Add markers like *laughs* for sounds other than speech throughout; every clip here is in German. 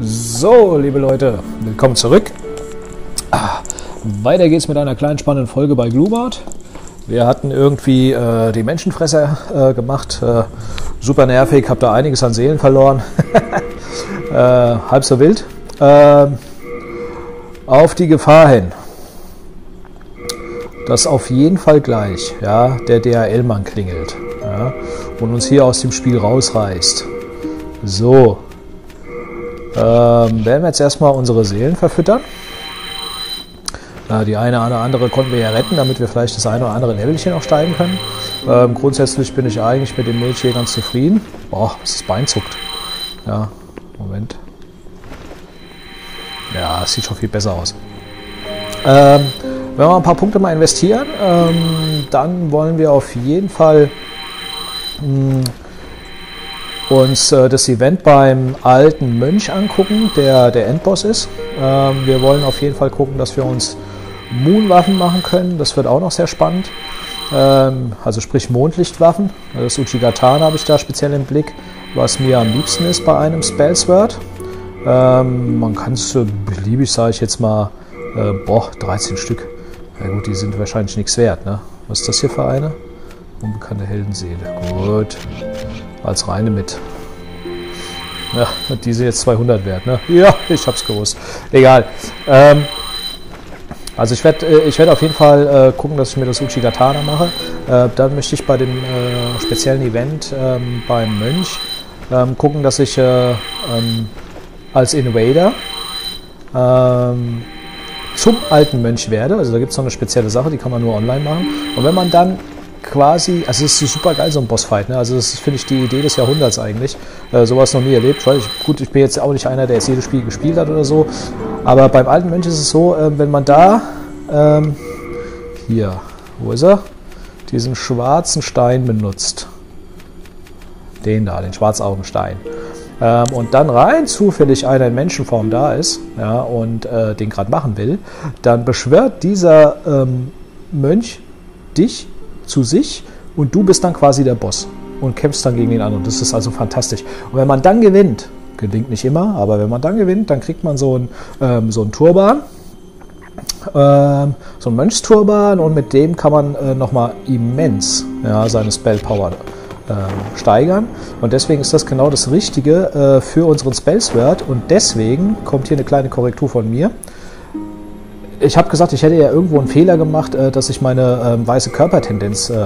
So, liebe Leute, willkommen zurück. Weiter geht's mit einer kleinen spannenden Folge bei Glubart. Wir hatten irgendwie äh, die Menschenfresser äh, gemacht. Äh, super nervig, habe da einiges an Seelen verloren. *laughs* Äh, halb so wild. Ähm, auf die Gefahr hin, dass auf jeden Fall gleich ja, der DHL-Mann klingelt ja, und uns hier aus dem Spiel rausreißt. So, ähm, werden wir jetzt erstmal unsere Seelen verfüttern. Äh, die eine oder andere konnten wir ja retten, damit wir vielleicht das eine oder andere Levelchen auch steigen können. Ähm, grundsätzlich bin ich eigentlich mit dem Milch hier ganz zufrieden. Boah, das Bein zuckt. Ja, Moment. Ja, es sieht schon viel besser aus. Ähm, wenn wir ein paar Punkte mal investieren, ähm, dann wollen wir auf jeden Fall mh, uns äh, das Event beim alten Mönch angucken, der der Endboss ist. Ähm, wir wollen auf jeden Fall gucken, dass wir uns Moonwaffen machen können. Das wird auch noch sehr spannend. Ähm, also sprich Mondlichtwaffen. Das Uchigatana habe ich da speziell im Blick, was mir am liebsten ist bei einem Spellsword. Ähm, man kann es beliebig, sage ich jetzt mal, äh, boah, 13 Stück. Na gut, die sind wahrscheinlich nichts wert. Ne? Was ist das hier für eine? Unbekannte Heldenseele. Gut als reine mit. Ja, diese jetzt 200 wert, ne? Ja, ich hab's gewusst. Egal. Ähm, also ich werde äh, ich werd auf jeden Fall äh, gucken, dass ich mir das Uchigatana mache. Äh, dann möchte ich bei dem äh, speziellen Event ähm, beim Mönch ähm, gucken, dass ich äh, ähm, als Invader ähm, zum alten Mönch werde. Also da gibt es noch eine spezielle Sache, die kann man nur online machen. Und wenn man dann quasi, also es ist super geil, so ein Bossfight. Ne? Also das finde ich, die Idee des Jahrhunderts eigentlich. Äh, sowas noch nie erlebt. Ich, gut, ich bin jetzt auch nicht einer, der jetzt jedes Spiel gespielt hat oder so. Aber beim alten Mönch ist es so, äh, wenn man da, ähm, hier, wo ist er? Diesen schwarzen Stein benutzt. Den da, den Schwarzaugenstein. Ähm, und dann rein zufällig einer in Menschenform da ist ja, und äh, den gerade machen will, dann beschwört dieser ähm, Mönch dich zu sich und du bist dann quasi der Boss und kämpfst dann gegen den anderen. Das ist also fantastisch. Und wenn man dann gewinnt, gelingt nicht immer, aber wenn man dann gewinnt, dann kriegt man so einen, ähm, so einen Turban, ähm, so einen Mönchsturban und mit dem kann man äh, nochmal immens ja, seine Spellpower äh, steigern. Und deswegen ist das genau das Richtige äh, für unseren Spellsword und deswegen kommt hier eine kleine Korrektur von mir ich habe gesagt, ich hätte ja irgendwo einen Fehler gemacht, äh, dass ich meine ähm, weiße Körpertendenz äh,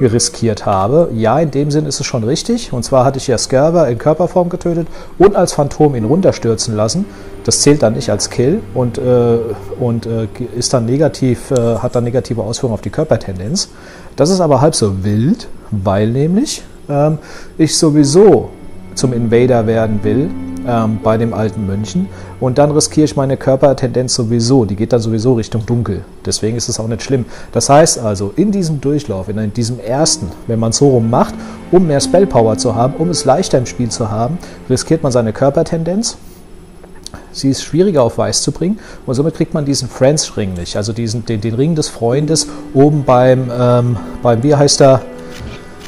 riskiert habe. Ja, in dem Sinn ist es schon richtig. Und zwar hatte ich ja Skerber in Körperform getötet und als Phantom ihn runterstürzen lassen. Das zählt dann nicht als Kill und, äh, und äh, ist dann negativ, äh, hat dann negative Auswirkungen auf die Körpertendenz. Das ist aber halb so wild, weil nämlich ähm, ich sowieso zum Invader werden will ähm, bei dem alten Mönchen. Und dann riskiere ich meine Körpertendenz sowieso. Die geht dann sowieso Richtung Dunkel. Deswegen ist es auch nicht schlimm. Das heißt also, in diesem Durchlauf, in diesem ersten, wenn man es so rum macht, um mehr Spellpower zu haben, um es leichter im Spiel zu haben, riskiert man seine Körpertendenz. Sie ist schwieriger auf Weiß zu bringen und somit kriegt man diesen Friends-Ring nicht, also diesen, den, den Ring des Freundes oben beim, ähm, beim, wie heißt er,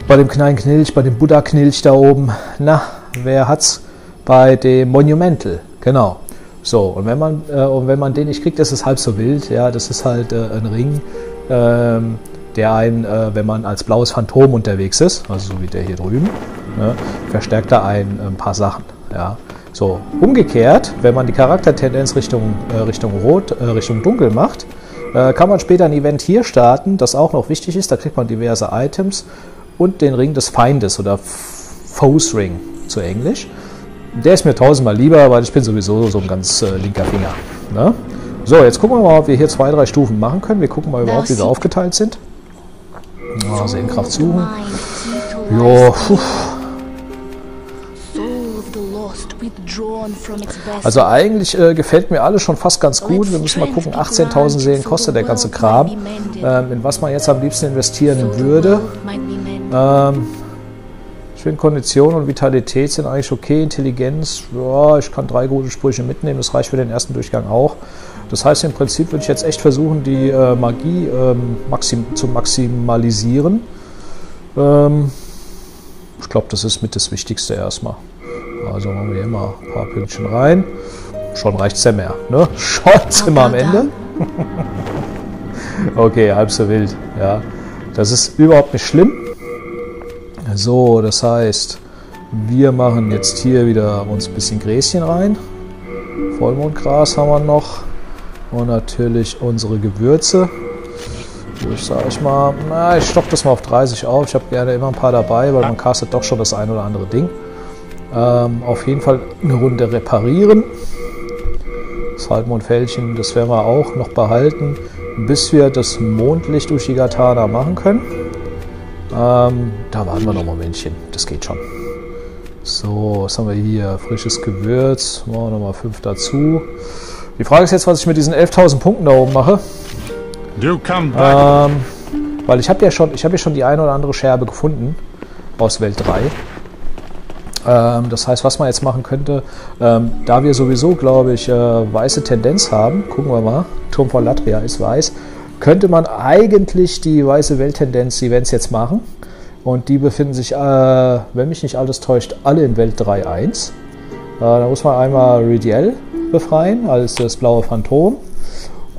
bei dem kleinen Knilch, bei dem Buddha-Knilch da oben. Na, wer hat's? Bei dem Monumental, genau. So, und wenn man, äh, und wenn man den nicht kriegt, ist halb so wild, ja, das ist halt äh, ein Ring, ähm, der einen, äh, wenn man als blaues Phantom unterwegs ist, also so wie der hier drüben, ne, verstärkt er einen ein paar Sachen, ja. So, umgekehrt, wenn man die Charaktertendenz Richtung, äh, Richtung Rot, äh, Richtung Dunkel macht, äh, kann man später ein Event hier starten, das auch noch wichtig ist, da kriegt man diverse Items und den Ring des Feindes oder Foes Ring zu Englisch. Der ist mir tausendmal lieber, weil ich bin sowieso so ein ganz äh, linker Finger. Ne? So, jetzt gucken wir mal, ob wir hier zwei, drei Stufen machen können. Wir gucken mal überhaupt, wie sie aufgeteilt sind. Oh, Sehenkraft suchen. Jo, Also eigentlich äh, gefällt mir alles schon fast ganz gut. Wir müssen mal gucken, 18.000 Seelen kostet der ganze Kram. Ähm, in was man jetzt am liebsten investieren würde. Ähm, finde Kondition und Vitalität sind eigentlich okay. Intelligenz, ja, ich kann drei gute Sprüche mitnehmen, das reicht für den ersten Durchgang auch. Das heißt, im Prinzip würde ich jetzt echt versuchen, die äh, Magie ähm, maxim zu maximalisieren. Ähm, ich glaube, das ist mit das Wichtigste erstmal. also machen wir hier mal ein paar Pünktchen rein. Schon reicht es ja mehr. Ne? *laughs* Schon sind wir am Ende. *laughs* okay, halb so wild. Ja, das ist überhaupt nicht schlimm. So, das heißt, wir machen jetzt hier wieder uns ein bisschen Gräschen rein. Vollmondgras haben wir noch. Und natürlich unsere Gewürze. Ich sage ich mal, na, ich stock das mal auf 30 auf. Ich habe gerne immer ein paar dabei, weil man castet doch schon das ein oder andere Ding. Ähm, auf jeden Fall eine Runde reparieren. Das Halbmondfältchen, das werden wir auch noch behalten, bis wir das Mondlicht durch die Gatana machen können. Ähm, da warten wir noch ein Momentchen, das geht schon. So, was haben wir hier? Frisches Gewürz, machen wir nochmal 5 dazu. Die Frage ist jetzt, was ich mit diesen 11.000 Punkten da oben mache. Ähm, weil ich habe ja, schon, hab ja schon die eine oder andere Scherbe gefunden aus Welt 3. Ähm, das heißt, was man jetzt machen könnte, ähm, da wir sowieso, glaube ich, äh, weiße Tendenz haben, gucken wir mal, Turm von Latria ist weiß, könnte man eigentlich die weiße Welttendenz-Events jetzt machen. Und die befinden sich, äh, wenn mich nicht alles täuscht, alle in Welt 3.1. Äh, da muss man einmal Ridiel befreien, als das blaue Phantom.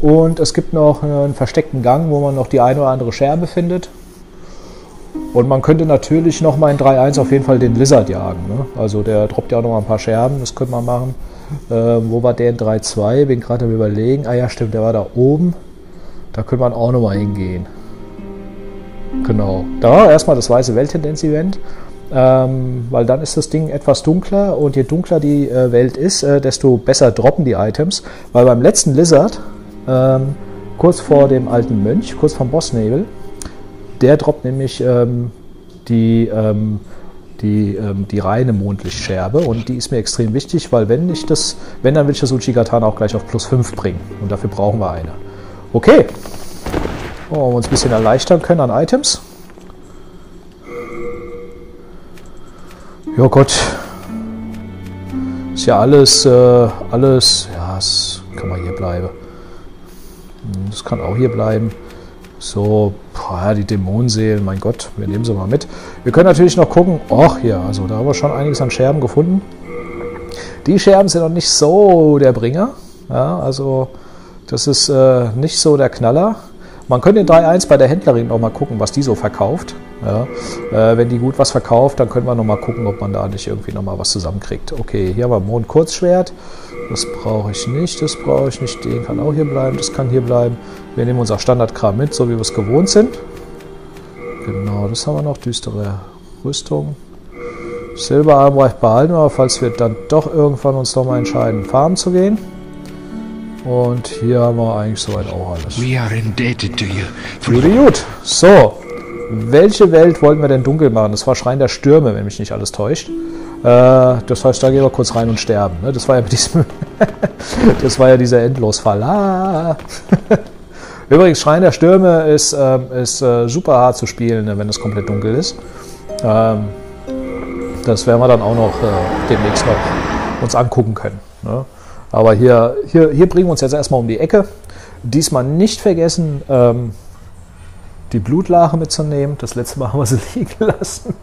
Und es gibt noch einen versteckten Gang, wo man noch die eine oder andere Scherbe findet. Und man könnte natürlich noch mal in 3.1 auf jeden Fall den Lizard jagen. Ne? Also der droppt ja auch noch mal ein paar Scherben, das könnte man machen. Äh, wo war der in 3.2? Bin gerade am überlegen. Ah ja, stimmt, der war da oben. Da könnte man auch noch mal hingehen. Genau. Da war erstmal das weiße Welttendenz-Event. Ähm, weil dann ist das Ding etwas dunkler und je dunkler die äh, Welt ist, äh, desto besser droppen die Items. Weil beim letzten Lizard, ähm, kurz vor dem alten Mönch, kurz vom Bossnebel, der droppt nämlich ähm, die, ähm, die, ähm, die reine Mondlichtscherbe und die ist mir extrem wichtig, weil wenn ich das, wenn, dann will ich das Uchigatana auch gleich auf plus 5 bringen und dafür brauchen wir eine. Okay. Oh, uns ein bisschen erleichtern können an Items. Ja Gott. Ist ja alles, äh, alles, ja, das kann man hier bleiben. Hm, das kann auch hier bleiben. So, boah, die Dämonenseelen, mein Gott, wir nehmen sie mal mit. Wir können natürlich noch gucken, ach ja, also da haben wir schon einiges an Scherben gefunden. Die Scherben sind noch nicht so der Bringer. Ja, also das ist äh, nicht so der Knaller. Man könnte in 3.1 bei der Händlerin noch mal gucken, was die so verkauft. Ja, äh, wenn die gut was verkauft, dann können wir noch mal gucken, ob man da nicht irgendwie noch mal was zusammenkriegt. Okay, hier haben wir Mond Kurzschwert. Das brauche ich nicht, das brauche ich nicht. Den kann auch hier bleiben, das kann hier bleiben. Wir nehmen unser Standardkram mit, so wie wir es gewohnt sind. Genau, das haben wir noch. Düstere Rüstung. Silberarmreich behalten wir, falls wir dann doch irgendwann uns noch mal entscheiden, farmen zu gehen. Und hier haben wir eigentlich soweit auch alles. We are indebted to you. Gut, gut. So, welche Welt wollten wir denn dunkel machen? Das war Schrein der Stürme, wenn mich nicht alles täuscht. Äh, das heißt, da gehen wir kurz rein und sterben. Ne? Das war ja mit diesem *laughs* das war ja dieser Endlosfall. Ah. *laughs* Übrigens, Schrein der Stürme ist, äh, ist äh, super hart zu spielen, ne, wenn es komplett dunkel ist. Ähm, das werden wir dann auch noch äh, demnächst noch uns angucken können. Ne? Aber hier, hier, hier bringen wir uns jetzt erstmal um die Ecke. Diesmal nicht vergessen, ähm, die Blutlache mitzunehmen. Das letzte Mal haben wir sie *laughs* liegen lassen.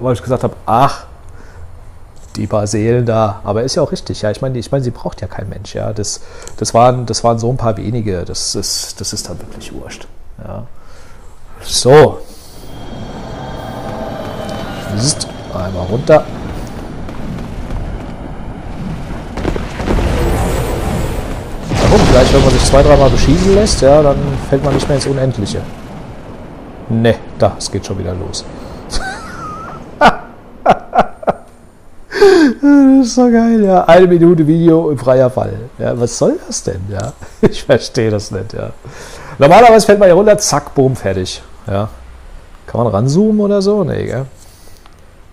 Weil ich gesagt habe, ach, die paar Seelen da. Aber ist ja auch richtig, ja. Ich meine, ich meine, sie braucht ja kein Mensch, ja. Das, das, waren, das waren so ein paar wenige. Das ist, das ist dann wirklich wurscht. Ja. So. Einmal runter. Warum? Vielleicht, wenn man sich zwei, dreimal beschießen lässt, ja, dann fällt man nicht mehr ins Unendliche. Ne, da, es geht schon wieder los. *laughs* Das ist so geil, ja. Eine Minute Video im freier Fall. Ja, was soll das denn, ja? *laughs* Ich verstehe das nicht, ja. Normalerweise fällt man hier runter, zack, boom, fertig. Ja. Kann man ranzoomen oder so? Nee, gell?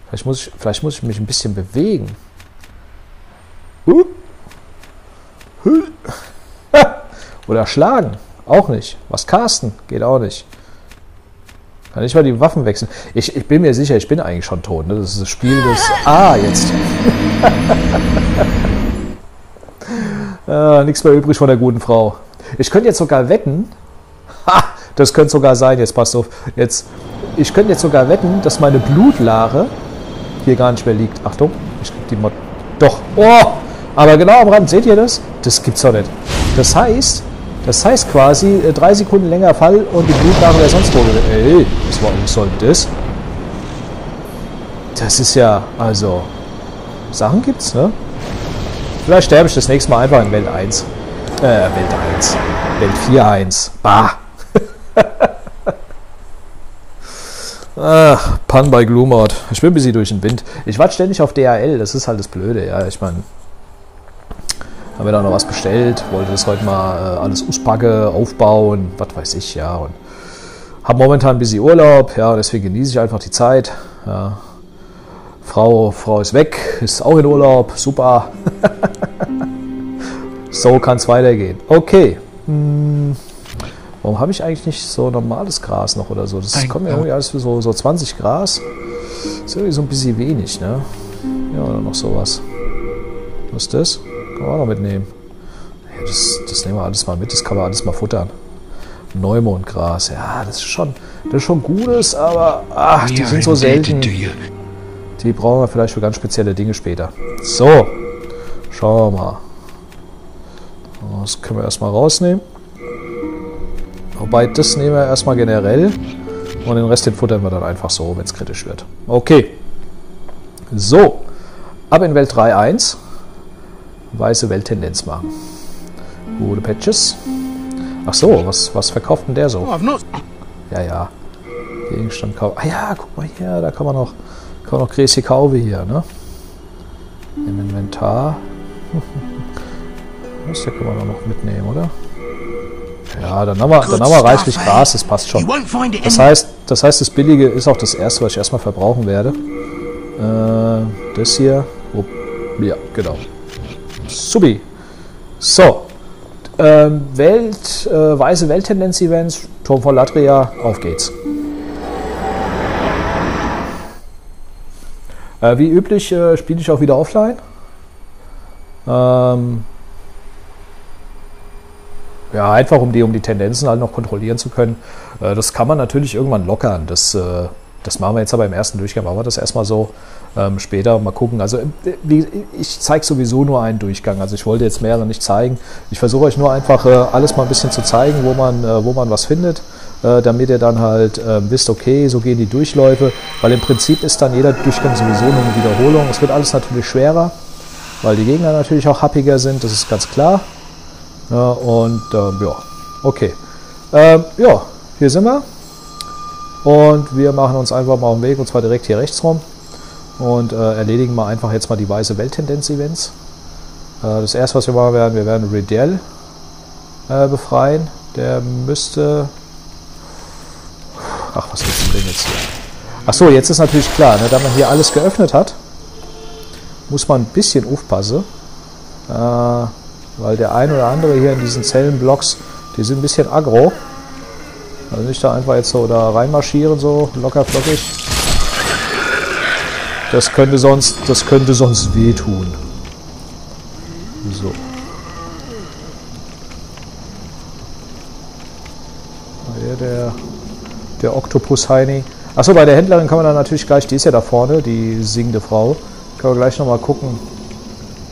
Vielleicht muss ich, vielleicht muss ich mich ein bisschen bewegen. Oder schlagen. Auch nicht. Was casten? Geht auch nicht. Kann ich mal die Waffen wechseln? Ich, ich bin mir sicher, ich bin eigentlich schon tot. Ne? Das ist das Spiel des... *laughs* Ah, jetzt. *laughs* ah, nichts mehr übrig von der guten Frau. Ich könnte jetzt sogar wetten... *laughs* Ha, das könnte sogar sein, jetzt passt auf. Jetzt, ich könnte jetzt sogar wetten, dass meine Blutlache hier gar nicht mehr liegt. Achtung. Ich krieg die Mod... Doch. Oh! Aber genau am Rand, seht ihr das? Das gibt's doch nicht. Das heißt, das heißt quasi, äh, drei Sekunden länger Fall und die Blutlache wäre sonst gewesen. Ey, was, war, soll denn das? Das ist ja, also... Sachen gibt's, ne? Vielleicht sterbe ich das nächste Mal einfach in Welt 1. Äh, Welt 1. Welt 4.1. Bah! *laughs* Ach, Pan bei Gloomord. Ich bin ein bisschen durch den Wind. Ich warte ständig auf DHL, das ist halt das Blöde, ja. Ich meine, haben wir da noch was bestellt, wollte das heute mal äh, alles auspacke, aufbauen, was weiß ich, ja. Und habe momentan ein bisschen Urlaub, ja, deswegen genieße ich einfach die Zeit. Ja. Frau, Frau ist weg, ist auch in Urlaub, super. *laughs* so kann es weitergehen. Okay. Hm. Warum habe ich eigentlich nicht so normales Gras noch oder so? Das Ein kommt mir irgendwie alles für so, so 20 Gras. ist irgendwie so ein bisschen wenig, ne? Ja, oder noch sowas. Was ist das? Kann man auch noch mitnehmen. Das, das nehmen wir alles mal mit, das kann man alles mal futtern. Neumondgras, ja, das ist schon, das ist schon Gutes, aber ach, die sind so selten. Die brauchen wir vielleicht für ganz spezielle Dinge später. So, schauen wir mal. Das können wir erstmal rausnehmen. Wobei, das nehmen wir erstmal generell. Und den Rest den futtern wir dann einfach so, wenn es kritisch wird. Okay. So. Ab in Welt 3.1. Weiße Welttendenz machen. Gute Patches. Ach so, was, was verkauft denn der so? Oh, ja, ja. Gegenstand kaufen. Ah ja, guck mal hier, da kann man noch, kann man noch Gräsi kaufen hier, ne? Im Inventar. *laughs* Das hier können wir noch mitnehmen, oder? Ja, dann haben wir, dann haben wir reichlich Gras, das passt schon. Das heißt, das heißt, das Billige ist auch das erste, was ich erstmal verbrauchen werde. Äh, das hier. Oh, ja, genau. Subi. So. Ähm, Welt, äh, weiße Welttendenz-Events, Turm von Latria, auf geht's. Äh, wie üblich äh, spiele ich auch wieder offline. Ähm, ja, einfach um die, um die Tendenzen halt noch kontrollieren zu können. Äh, das kann man natürlich irgendwann lockern. Das, äh, das machen wir jetzt aber im ersten Durchgang, machen wir das erstmal so. Ähm, später mal gucken. Also äh, ich zeige sowieso nur einen Durchgang. Also ich wollte jetzt mehrere nicht zeigen. Ich versuche euch nur einfach äh, alles mal ein bisschen zu zeigen, wo man, äh, wo man was findet, äh, damit ihr dann halt äh, wisst, okay, so gehen die Durchläufe. Weil im Prinzip ist dann jeder Durchgang sowieso nur eine Wiederholung. Es wird alles natürlich schwerer, weil die Gegner natürlich auch happiger sind, das ist ganz klar. Und ähm, ja, okay. Ähm, ja, hier sind wir. Und wir machen uns einfach mal auf den Weg, und zwar direkt hier rechts rum. Und äh, erledigen mal einfach jetzt mal die weiße Welttendenz-Events. Äh, das erste, was wir machen werden, wir werden Riddell äh, befreien. Der müsste... Ach, was ist denn jetzt hier? Achso, jetzt ist natürlich klar, ne, da man hier alles geöffnet hat, muss man ein bisschen aufpassen. Äh, weil der ein oder andere hier in diesen Zellenblocks, die sind ein bisschen aggro. Also nicht da einfach jetzt so da reinmarschieren, so locker flockig. Das könnte sonst, das könnte sonst wehtun. So. Hier der, der Oktopus Heini. Achso, bei der Händlerin kann man dann natürlich gleich, die ist ja da vorne, die singende Frau. Können wir gleich nochmal gucken,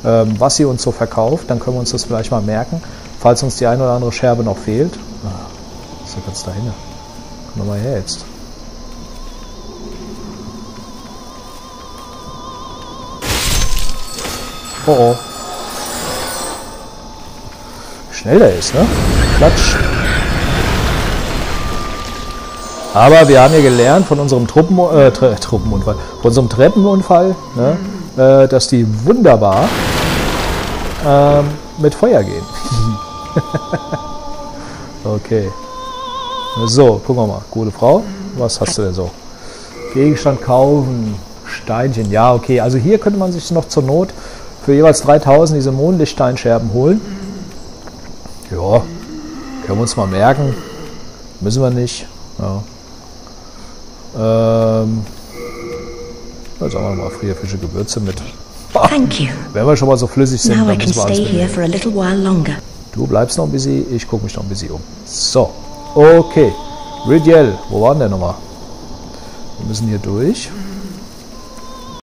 ähm, was sie uns so verkauft. Dann können wir uns das vielleicht mal merken, falls uns die eine oder andere Scherbe noch fehlt. Ja ganz dahin. Komm mal her jetzt. Oh oh. Schnell der ist, ne? Klatsch. Aber wir haben ja gelernt von unserem Truppen, äh, Truppenunfall, von unserem Treppenunfall, ne, äh, dass die wunderbar ähm, mit Feuer gehen. *laughs* okay. So, gucken wir mal. Gute Frau, was hast du denn so? Gegenstand kaufen, Steinchen. Ja, okay. Also hier könnte man sich noch zur Not für jeweils 3000 diese Mondlichtsteinscherben holen. Ja, können wir uns mal merken. Müssen wir nicht. Ja. Ähm, jetzt sagen wir mal frische Fische, Gewürze mit. Thank you. *laughs* Wenn wir schon mal so flüssig sind, Now dann müssen wir alles longer. Du bleibst noch ein bisschen, ich gucke mich noch ein bisschen um. So, okay. Ridiel, wo waren der nochmal? Wir müssen hier durch.